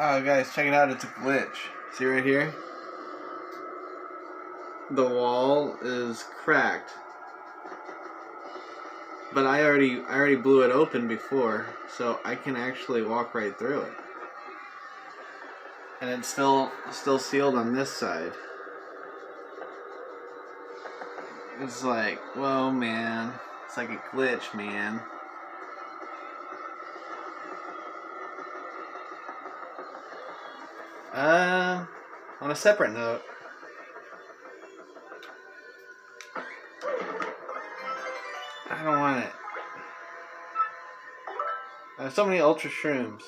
Oh, guys, check it out. It's a glitch. See right here? The wall is cracked. But I already I already blew it open before, so I can actually walk right through it. And it's still still sealed on this side. It's like, whoa man. It's like a glitch, man. Uh, on a separate note, I don't want it. I have so many ultra shrooms.